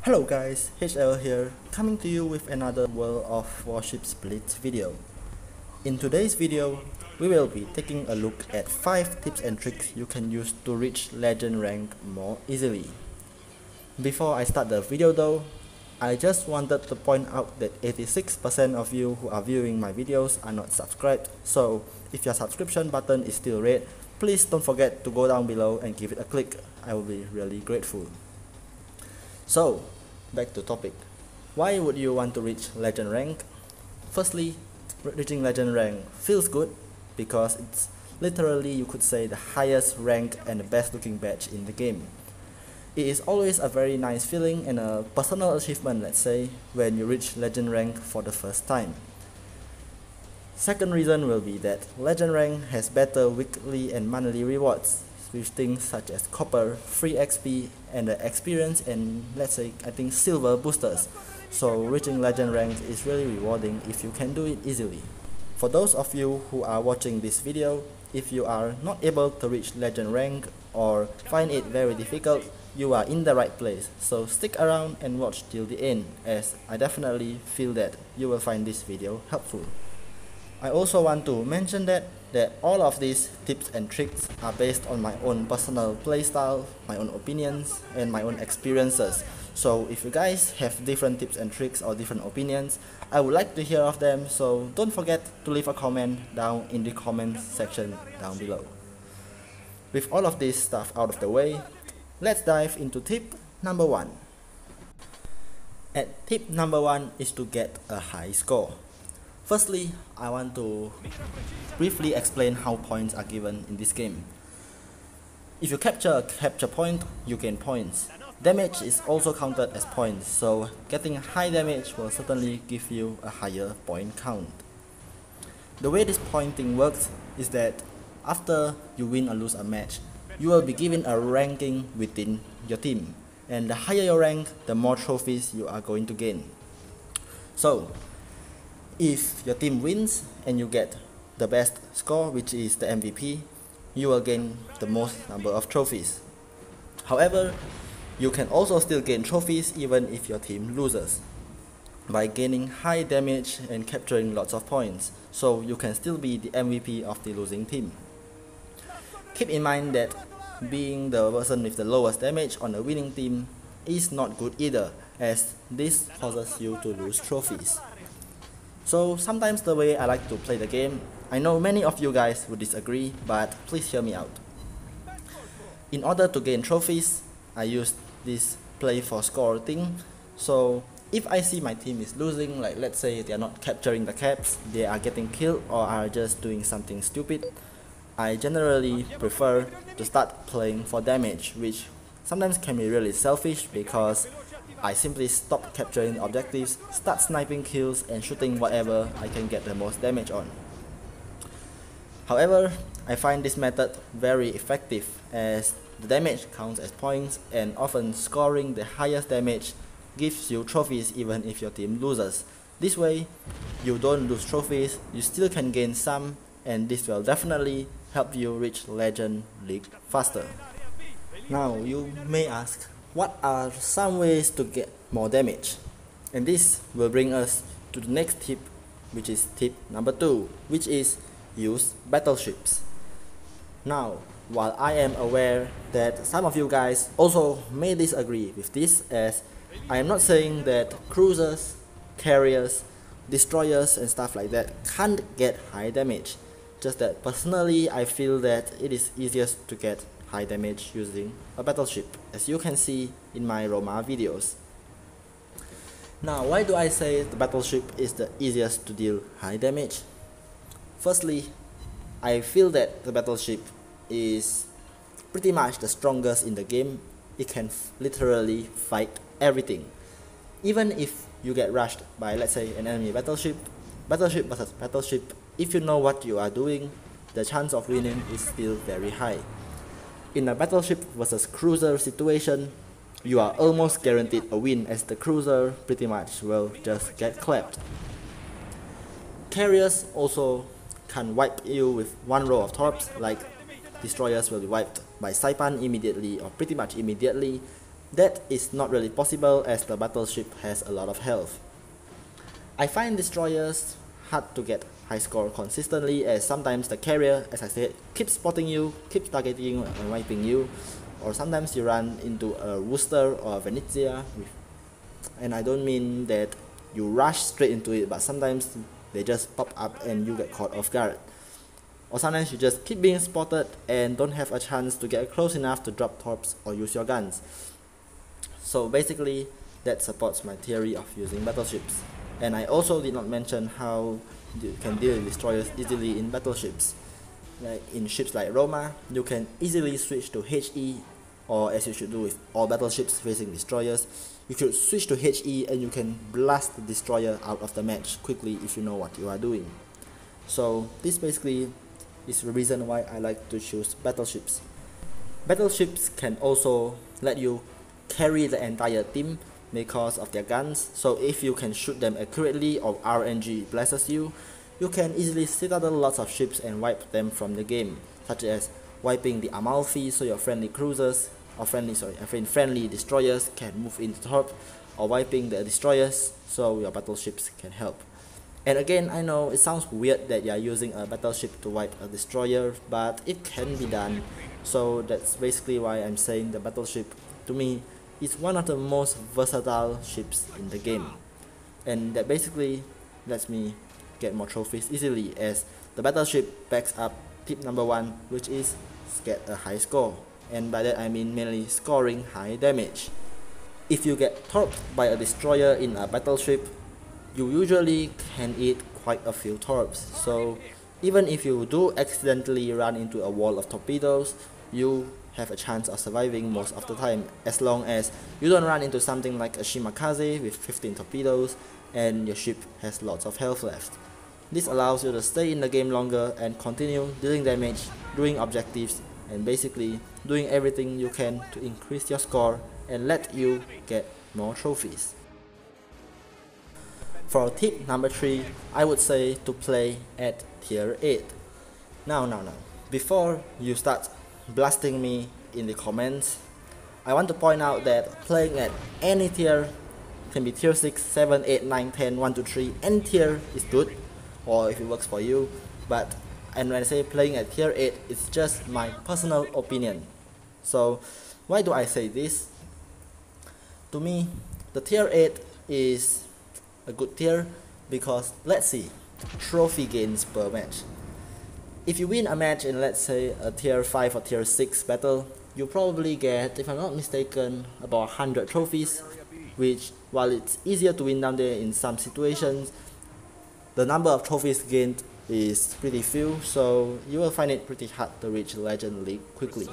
Hello guys, HL here, coming to you with another World of Warships Blitz video. In today's video, we will be taking a look at 5 tips and tricks you can use to reach legend rank more easily. Before I start the video though, I just wanted to point out that 86% of you who are viewing my videos are not subscribed, so if your subscription button is still red, please don't forget to go down below and give it a click, I will be really grateful. So, back to topic. Why would you want to reach legend rank? Firstly, reaching legend rank feels good because it's literally you could say the highest rank and the best looking badge in the game. It is always a very nice feeling and a personal achievement let's say when you reach legend rank for the first time. Second reason will be that legend rank has better weekly and monthly rewards with things such as copper, free XP, and the experience and let's say I think silver boosters. So reaching legend rank is really rewarding if you can do it easily. For those of you who are watching this video, if you are not able to reach legend rank or find it very difficult, you are in the right place. So stick around and watch till the end as I definitely feel that you will find this video helpful. I also want to mention that that all of these tips and tricks are based on my own personal playstyle, my own opinions, and my own experiences. So if you guys have different tips and tricks or different opinions, I would like to hear of them, so don't forget to leave a comment down in the comment section down below. With all of this stuff out of the way, let's dive into tip number one. At tip number one is to get a high score. Firstly, I want to briefly explain how points are given in this game. If you capture a capture point, you gain points. Damage is also counted as points, so getting high damage will certainly give you a higher point count. The way this pointing works is that after you win or lose a match, you will be given a ranking within your team. And the higher your rank, the more trophies you are going to gain. So, if your team wins and you get the best score which is the MVP you will gain the most number of trophies. However you can also still gain trophies even if your team loses by gaining high damage and capturing lots of points. So you can still be the MVP of the losing team. Keep in mind that being the person with the lowest damage on the winning team is not good either as this causes you to lose trophies so sometimes the way I like to play the game, I know many of you guys would disagree, but please hear me out. In order to gain trophies, I use this play for score thing. So if I see my team is losing, like let's say they are not capturing the caps, they are getting killed or are just doing something stupid, I generally prefer to start playing for damage, which sometimes can be really selfish because I simply stop capturing objectives, start sniping kills and shooting whatever I can get the most damage on. However, I find this method very effective as the damage counts as points and often scoring the highest damage gives you trophies even if your team loses. This way, you don't lose trophies, you still can gain some and this will definitely help you reach Legend League faster. Now you may ask, what are some ways to get more damage? And this will bring us to the next tip, which is tip number two, which is use battleships. Now, while I am aware that some of you guys also may disagree with this as I am not saying that cruisers, carriers, destroyers and stuff like that can't get high damage. Just that personally I feel that it is easiest to get high damage using a battleship, as you can see in my Roma videos. Now, why do I say the battleship is the easiest to deal high damage? Firstly, I feel that the battleship is pretty much the strongest in the game. It can literally fight everything. Even if you get rushed by let's say an enemy battleship, battleship versus battleship, if you know what you are doing, the chance of winning is still very high. In a battleship versus cruiser situation, you are almost guaranteed a win as the cruiser pretty much will just get clapped. Carriers also can wipe you with one row of torps like destroyers will be wiped by Saipan immediately or pretty much immediately That is not really possible as the battleship has a lot of health. I find destroyers hard to get high score consistently as sometimes the carrier, as I said, keeps spotting you, keeps targeting you and wiping you, or sometimes you run into a Worcester or a Venezia, and I don't mean that you rush straight into it, but sometimes they just pop up and you get caught off guard. Or sometimes you just keep being spotted and don't have a chance to get close enough to drop torps or use your guns. So basically, that supports my theory of using battleships. And I also did not mention how you can deal with destroyers easily in battleships. Like in ships like Roma, you can easily switch to HE, or as you should do with all battleships facing destroyers, you should switch to HE and you can blast the destroyer out of the match quickly if you know what you are doing. So this basically is the reason why I like to choose battleships. Battleships can also let you carry the entire team because of their guns, so if you can shoot them accurately or RNG blesses you, you can easily citadel lots of ships and wipe them from the game, such as wiping the Amalfi so your friendly cruisers or friendly sorry, friendly destroyers can move into top, or wiping the destroyers so your battleships can help. And again, I know it sounds weird that you are using a battleship to wipe a destroyer, but it can be done. So that's basically why I'm saying the battleship, to me, is one of the most versatile ships in the game. And that basically lets me get more trophies easily as the battleship backs up tip number one, which is get a high score. And by that I mean mainly scoring high damage. If you get torped by a destroyer in a battleship, you usually can eat quite a few torps. So even if you do accidentally run into a wall of torpedoes, you have a chance of surviving most of the time as long as you don't run into something like a Shimakaze with 15 torpedoes and your ship has lots of health left. This allows you to stay in the game longer and continue dealing damage, doing objectives, and basically doing everything you can to increase your score and let you get more trophies. For tip number 3, I would say to play at tier 8. Now, now, now, before you start blasting me in the comments, I want to point out that playing at any tier can be tier 6, 7, 8, 9, 10, 1, 2, 3, any tier is good, or if it works for you, but and when I say playing at tier 8, it's just my personal opinion. So, why do I say this? To me, the tier 8 is a good tier because let's see trophy gains per match if you win a match in let's say a tier 5 or tier 6 battle you probably get if i'm not mistaken about 100 trophies which while it's easier to win down there in some situations the number of trophies gained is pretty few so you will find it pretty hard to reach legend league quickly.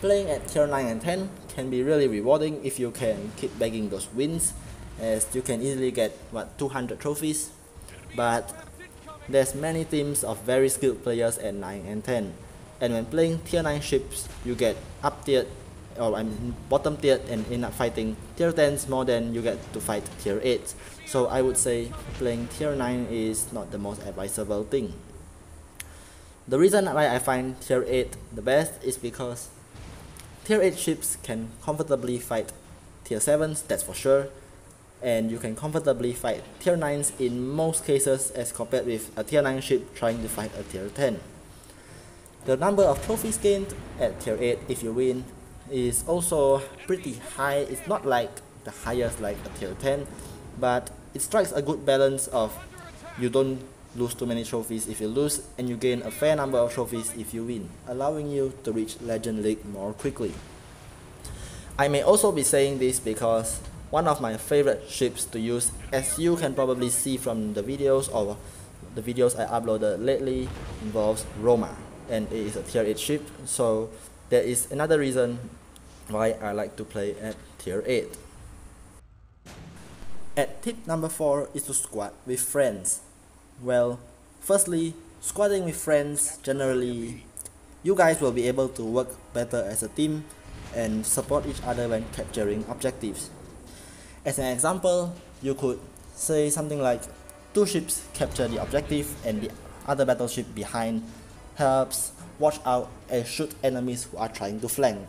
Playing at tier 9 and 10 can be really rewarding if you can keep bagging those wins as you can easily get what 200 trophies. But there's many teams of very skilled players at 9 and 10 and when playing tier 9 ships you get up tier or I mean bottom tier and end up fighting tier 10s more than you get to fight tier 8 so I would say playing tier 9 is not the most advisable thing. The reason why I find tier 8 the best is because tier 8 ships can comfortably fight tier 7s that's for sure and you can comfortably fight tier 9s in most cases as compared with a tier 9 ship trying to fight a tier 10. The number of trophies gained at tier 8 if you win is also pretty high. It's not like the highest like a tier 10, but it strikes a good balance of you don't lose too many trophies if you lose and you gain a fair number of trophies if you win, allowing you to reach Legend League more quickly. I may also be saying this because one of my favorite ships to use as you can probably see from the videos or the videos I uploaded lately involves Roma and it is a tier 8 ship so there is another reason why I like to play at tier 8. At tip number 4 is to squad with friends. Well, firstly, squadding with friends generally you guys will be able to work better as a team and support each other when capturing objectives. As an example, you could say something like two ships capture the objective and the other battleship behind helps watch out and shoot enemies who are trying to flank.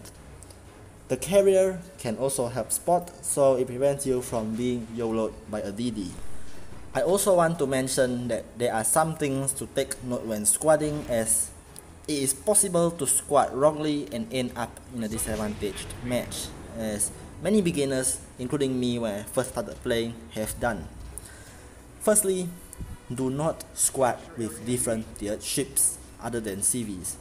The carrier can also help spot so it prevents you from being YOLO'd by a DD. I also want to mention that there are some things to take note when squatting as it is possible to squat wrongly and end up in a disadvantaged match as many beginners including me when I first started playing have done. Firstly, do not squat with different tiered ships other than CVs.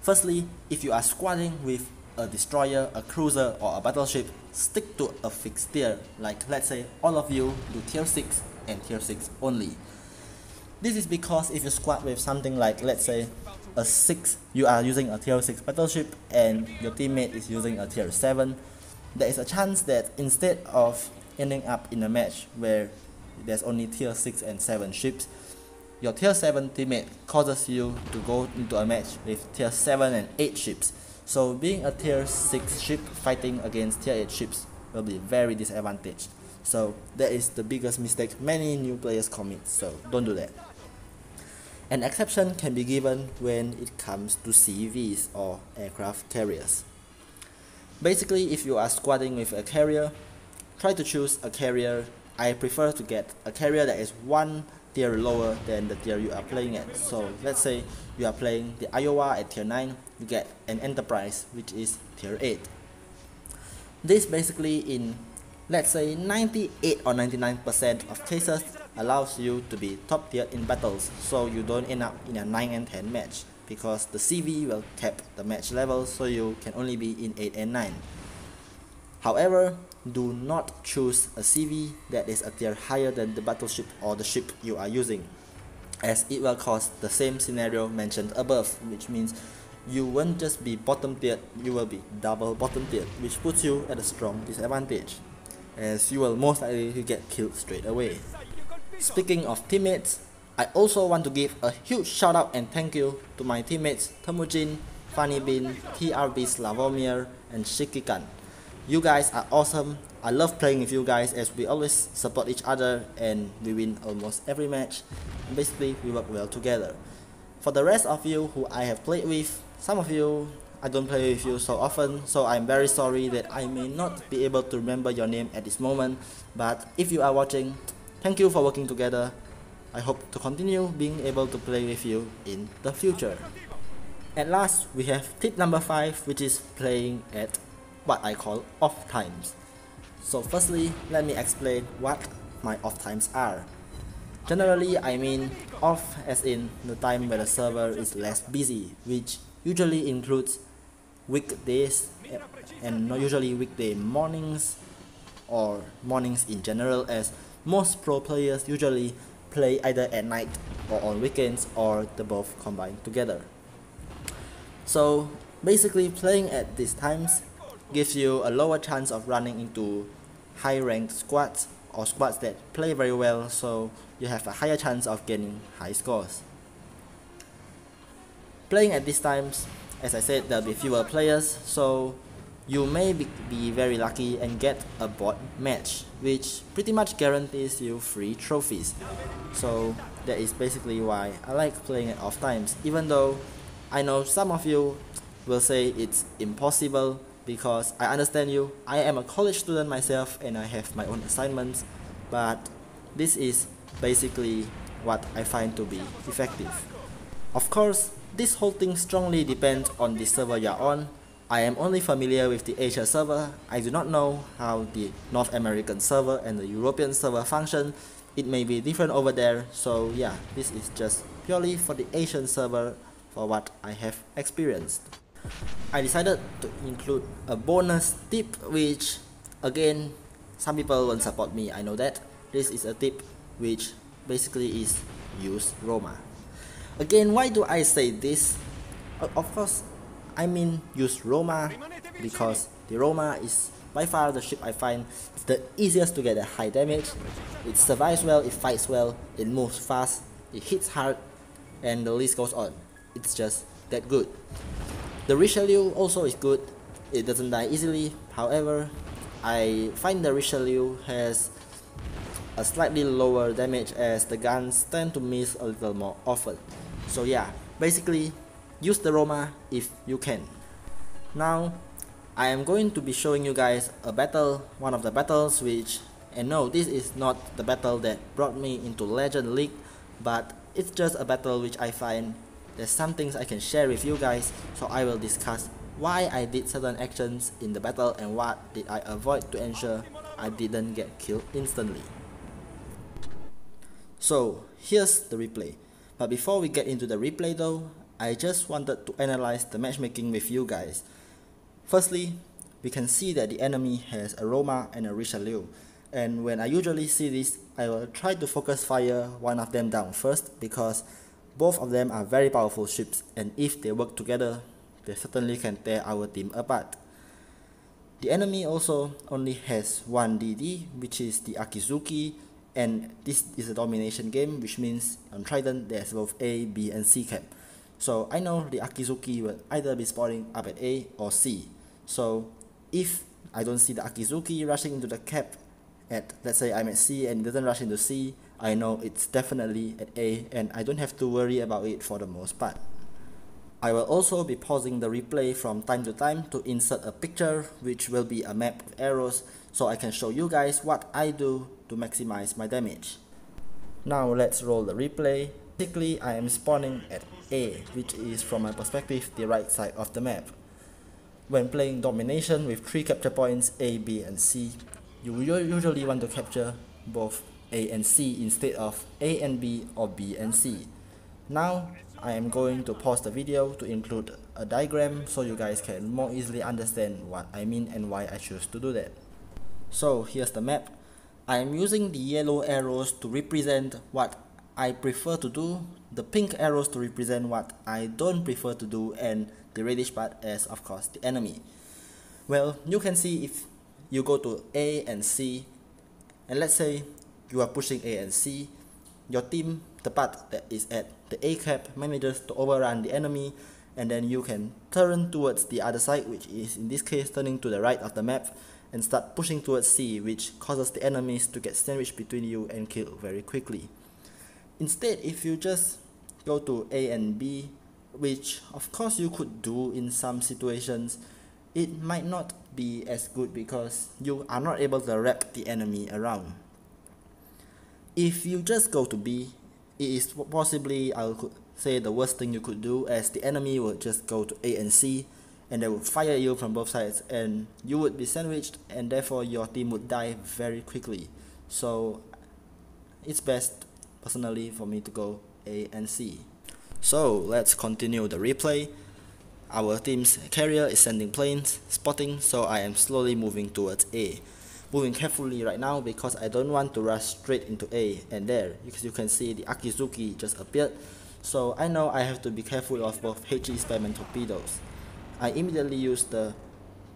Firstly, if you are squatting with a destroyer, a cruiser or a battleship, stick to a fixed tier like let's say all of you do tier 6 and tier 6 only. This is because if you squat with something like let's say a 6, you are using a tier 6 battleship and your teammate is using a tier 7, there is a chance that instead of ending up in a match where there's only tier 6 and 7 ships, your tier 7 teammate causes you to go into a match with tier 7 and 8 ships. So being a tier 6 ship fighting against tier 8 ships will be very disadvantaged. So that is the biggest mistake many new players commit, so don't do that. An exception can be given when it comes to CVs or aircraft carriers. Basically, if you are squatting with a carrier, try to choose a carrier. I prefer to get a carrier that is one tier lower than the tier you are playing at. So let's say you are playing the Iowa at tier 9, you get an Enterprise which is tier 8. This basically in let's say 98 or 99% of cases allows you to be top tier in battles so you don't end up in a 9 and 10 match because the CV will cap the match level so you can only be in 8 and 9. However, do not choose a CV that is a tier higher than the battleship or the ship you are using as it will cause the same scenario mentioned above which means you won't just be bottom tier, you will be double bottom tier which puts you at a strong disadvantage as you will most likely get killed straight away. Speaking of teammates, I also want to give a huge shout out and thank you to my teammates Temujin, Funny Bean, TRB Slavomir, and Shikikan. You guys are awesome. I love playing with you guys as we always support each other and we win almost every match. Basically, we work well together. For the rest of you who I have played with, some of you I don't play with you so often, so I'm very sorry that I may not be able to remember your name at this moment. But if you are watching, thank you for working together. I hope to continue being able to play with you in the future. At last, we have tip number 5, which is playing at what I call off times. So firstly, let me explain what my off times are. Generally, I mean off as in the time where the server is less busy, which usually includes weekdays and not usually weekday mornings or mornings in general as most pro players usually play either at night or on weekends or the both combined together. So basically playing at these times gives you a lower chance of running into high ranked squads or squads that play very well so you have a higher chance of getting high scores. Playing at these times as I said there'll be fewer players so you may be, very lucky and get a bot match which pretty much guarantees you free trophies so that is basically why I like playing at off times even though I know some of you will say it's impossible because I understand you I am a college student myself and I have my own assignments but this is basically what I find to be effective of course this whole thing strongly depends on the server you're on. I am only familiar with the Asia server. I do not know how the North American server and the European server function. It may be different over there. So yeah, this is just purely for the Asian server for what I have experienced. I decided to include a bonus tip which again some people won't support me I know that this is a tip which basically is use Roma Again, why do I say this? Of course, I mean use Roma because the Roma is by far the ship I find the easiest to get a high damage. It survives well, it fights well, it moves fast, it hits hard, and the list goes on. It's just that good. The Richelieu also is good. It doesn't die easily. However, I find the Richelieu has a slightly lower damage as the guns tend to miss a little more often. So yeah, basically use the Roma if you can. Now, I am going to be showing you guys a battle, one of the battles which, and no this is not the battle that brought me into Legend League, but it's just a battle which I find there's some things I can share with you guys, so I will discuss why I did certain actions in the battle and what did I avoid to ensure I didn't get killed instantly. So here's the replay. But before we get into the replay though, I just wanted to analyze the matchmaking with you guys. Firstly, we can see that the enemy has a Roma and a Richelieu. And when I usually see this, I will try to focus fire one of them down first because both of them are very powerful ships and if they work together, they certainly can tear our team apart. The enemy also only has one DD, which is the Akizuki, and this is a domination game, which means on Trident there's both A, B, and C cap. So I know the Akizuki will either be spawning up at A or C. So if I don't see the Akizuki rushing into the cap at, let's say I'm at C and it doesn't rush into C, I know it's definitely at A and I don't have to worry about it for the most part. I will also be pausing the replay from time to time to insert a picture which will be a map with arrows so I can show you guys what I do to maximize my damage. Now let's roll the replay. Basically I am spawning at A which is from my perspective the right side of the map. When playing domination with 3 capture points A, B and C, you usually want to capture both A and C instead of A and B or B and C. Now I am going to pause the video to include a diagram so you guys can more easily understand what I mean and why I choose to do that. So here's the map. I am using the yellow arrows to represent what I prefer to do, the pink arrows to represent what I don't prefer to do and the reddish part as of course the enemy. Well, you can see if you go to A and C and let's say you are pushing A and C, your team, the part that is at the A cap manages to overrun the enemy and then you can turn towards the other side which is in this case turning to the right of the map and start pushing towards C which causes the enemies to get sandwiched between you and killed very quickly. Instead if you just go to A and B which of course you could do in some situations it might not be as good because you are not able to wrap the enemy around. If you just go to B, it is possibly I could say the worst thing you could do as the enemy would just go to A and C and they would fire you from both sides and you would be sandwiched and therefore your team would die very quickly. So it's best personally for me to go A and C. So let's continue the replay. Our team's carrier is sending planes, spotting, so I am slowly moving towards A. Moving carefully right now because I don't want to rush straight into A and there, because you can see the Akizuki just appeared, so I know I have to be careful of both HE spam and torpedoes. I immediately use the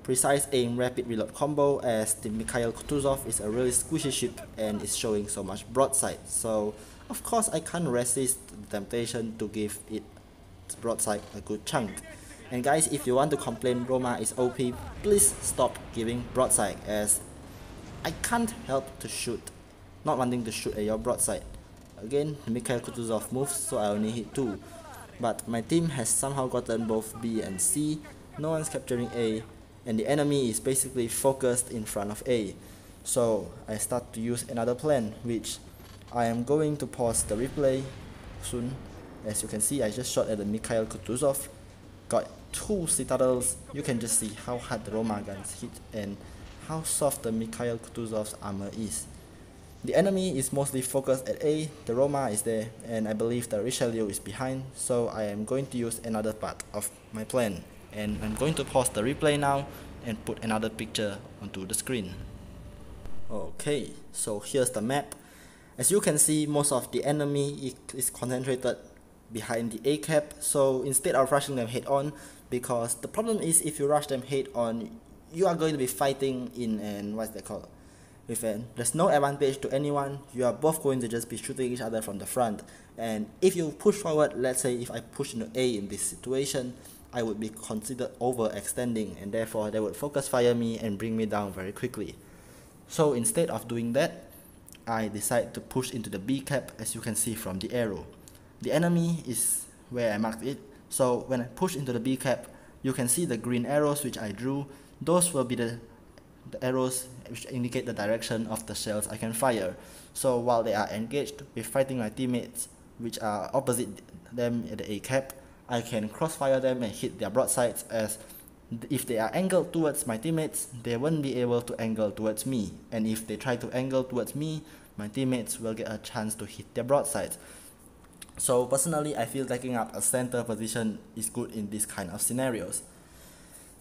precise aim rapid reload combo as the Mikhail Kutuzov is a really squishy ship and is showing so much broadside, so of course I can't resist the temptation to give it broadside a good chunk. And guys, if you want to complain Roma is OP, please stop giving broadside as I can't help to shoot, not wanting to shoot at your broadside. Again, Mikhail Kutuzov moves, so I only hit 2. But my team has somehow gotten both B and C, no one's capturing A, and the enemy is basically focused in front of A. So I start to use another plan, which I am going to pause the replay soon. As you can see, I just shot at the Mikhail Kutuzov, got two citadels, you can just see how hard the Roma guns hit and how soft the Mikhail Kutuzov's armor is. The enemy is mostly focused at A, the Roma is there, and I believe the Richelieu is behind, so I am going to use another part of my plan. And I'm going to pause the replay now and put another picture onto the screen. Okay, so here's the map. As you can see, most of the enemy is concentrated behind the A cap, so instead of rushing them head on, because the problem is if you rush them head on you are going to be fighting in an what's that called? With an there's no advantage to anyone. You are both going to just be shooting each other from the front. And if you push forward let's say if I push into A in this situation I would be considered overextending and therefore they would focus fire me and bring me down very quickly. So instead of doing that I decide to push into the B cap as you can see from the arrow. The enemy is where I marked it. So when I push into the B cap, you can see the green arrows which I drew. Those will be the, the arrows which indicate the direction of the shells I can fire. So while they are engaged with fighting my teammates, which are opposite them at the A cap, I can crossfire them and hit their broadsides as if they are angled towards my teammates, they won't be able to angle towards me. And if they try to angle towards me, my teammates will get a chance to hit their broadsides. So personally, I feel taking up a center position is good in this kind of scenarios.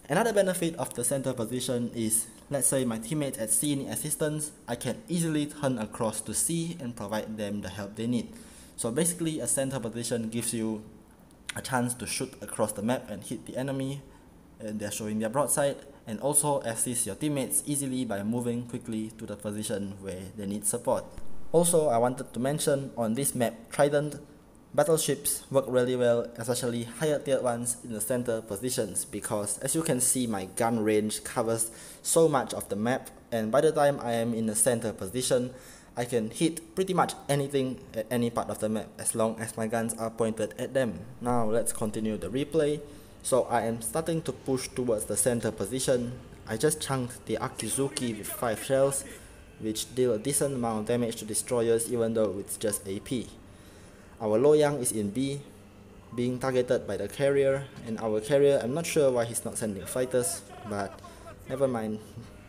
Another benefit of the center position is, let's say my teammates at C need assistance, I can easily turn across to C and provide them the help they need. So basically, a center position gives you a chance to shoot across the map and hit the enemy and they're showing their broadside and also assist your teammates easily by moving quickly to the position where they need support. Also, I wanted to mention on this map, Trident battleships work really well, especially higher tier ones in the center positions because as you can see my gun range covers so much of the map and by the time I am in the center position, I can hit pretty much anything at any part of the map as long as my guns are pointed at them. Now let's continue the replay. So I am starting to push towards the center position. I just chunked the Akizuki with 5 shells, which deal a decent amount of damage to destroyers even though it's just AP. Our Loyang is in B, being targeted by the carrier, and our carrier, I'm not sure why he's not sending fighters, but never mind,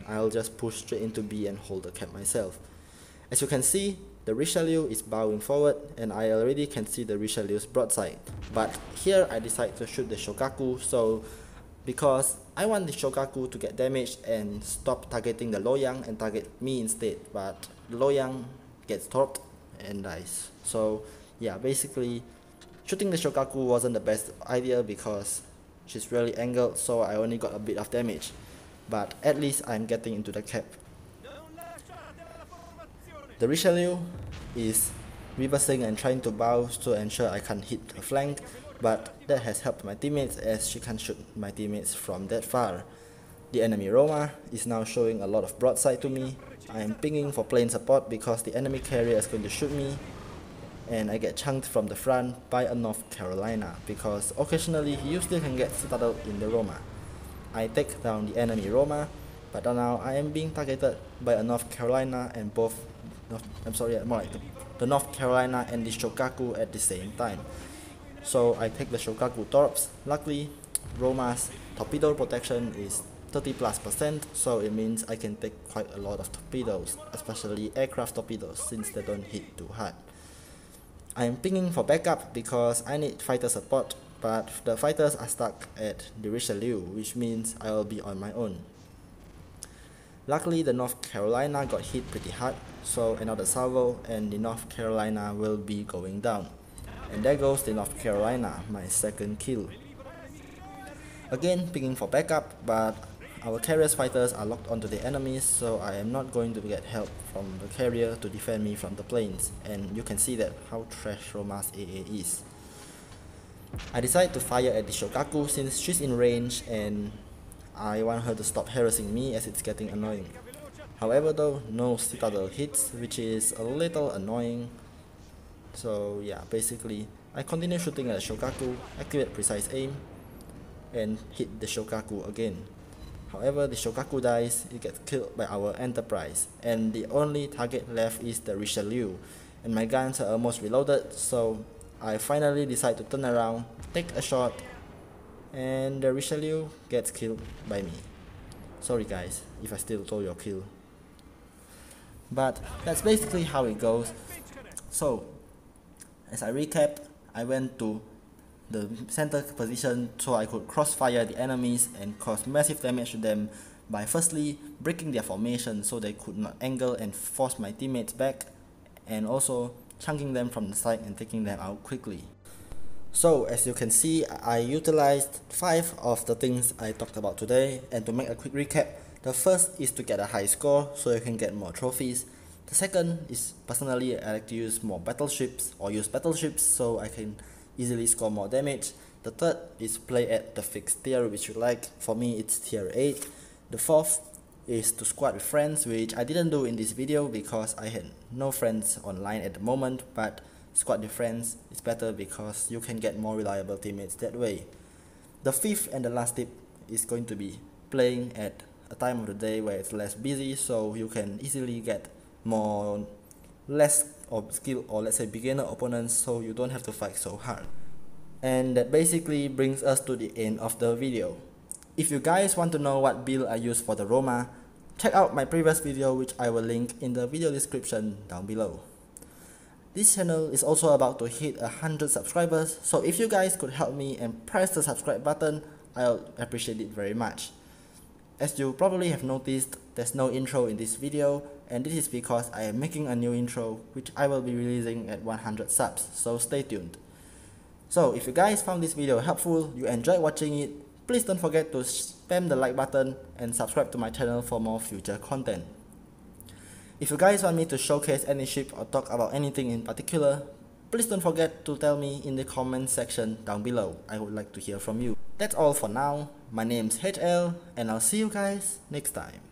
I'll just push straight into B and hold the cap myself. As you can see, the Richelieu is bowing forward and I already can see the Richelieu's broadside. But here I decide to shoot the Shokaku so because I want the Shokaku to get damaged and stop targeting the Loyang and target me instead but Loyang gets torped and dies. So yeah basically shooting the Shokaku wasn't the best idea because she's really angled so I only got a bit of damage but at least I'm getting into the cap the Richelieu is reversing and trying to bow to ensure I can't hit the flank, but that has helped my teammates as she can shoot my teammates from that far. The enemy Roma is now showing a lot of broadside to me. I am pinging for plane support because the enemy carrier is going to shoot me and I get chunked from the front by a North Carolina because occasionally you still can get citadel in the Roma. I take down the enemy Roma but now I am being targeted by a North Carolina and both North, I'm sorry, more like the, the North Carolina and the Shokaku at the same time. So I take the Shokaku torps. Luckily, Roma's torpedo protection is 30 plus percent, so it means I can take quite a lot of torpedoes, especially aircraft torpedoes since they don't hit too hard. I am pinging for backup because I need fighter support, but the fighters are stuck at the Richelieu, which means I will be on my own. Luckily, the North Carolina got hit pretty hard, so another salvo and the North Carolina will be going down. And there goes the North Carolina, my second kill. Again, picking for backup, but our carrier's fighters are locked onto the enemies, so I am not going to get help from the carrier to defend me from the planes, and you can see that how trash Roma's AA is. I decide to fire at the Shokaku since she's in range and I want her to stop harassing me as it's getting annoying. However though, no citadel hits, which is a little annoying. So yeah, basically, I continue shooting at Shokaku, activate precise aim, and hit the Shokaku again. However, the Shokaku dies, it gets killed by our Enterprise, and the only target left is the Richelieu, and my guns are almost reloaded, so I finally decide to turn around, take a shot, and the Richelieu gets killed by me. Sorry guys, if I still stole your kill. But that's basically how it goes. So, as I recap, I went to the center position so I could crossfire the enemies and cause massive damage to them by firstly breaking their formation so they could not angle and force my teammates back and also chunking them from the side and taking them out quickly. So as you can see, I utilized 5 of the things I talked about today and to make a quick recap, the first is to get a high score so you can get more trophies. The second is personally I like to use more battleships or use battleships so I can easily score more damage. The third is play at the fixed tier which you like, for me it's tier 8. The fourth is to squad with friends which I didn't do in this video because I had no friends online at the moment but squad friends is better because you can get more reliable teammates that way. The fifth and the last tip is going to be playing at a time of the day where it's less busy so you can easily get more less of skill or let's say beginner opponents so you don't have to fight so hard. And that basically brings us to the end of the video. If you guys want to know what build I use for the Roma check out my previous video which I will link in the video description down below this channel is also about to hit 100 subscribers so if you guys could help me and press the subscribe button I'll appreciate it very much as you probably have noticed, there's no intro in this video, and this is because I am making a new intro, which I will be releasing at 100 subs, so stay tuned. So if you guys found this video helpful, you enjoyed watching it, please don't forget to spam the like button and subscribe to my channel for more future content. If you guys want me to showcase any ship or talk about anything in particular, please don't forget to tell me in the comment section down below. I would like to hear from you. That's all for now. My name's HL and I'll see you guys next time.